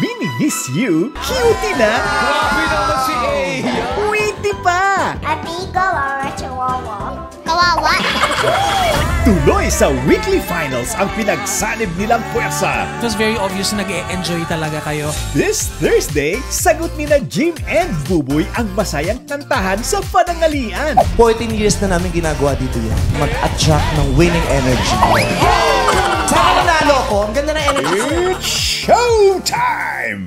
mini miss you, cutie na, Grabe naman si Aya. witty pa! Ati, kawawa, chihuahua. Kawawa? Tuloy sa weekly finals ang pinagsanib nilang puwersa. It was very obvious na nag-e-enjoy talaga kayo. This Thursday, sagot ni na Jim and Buboy ang masayang kantahan sa panangalian. 14 years na namin ginagawa dito yan. Mag-attract ng winning energy. Saka nanalo ko, ang ganda ng energy. It's showtime!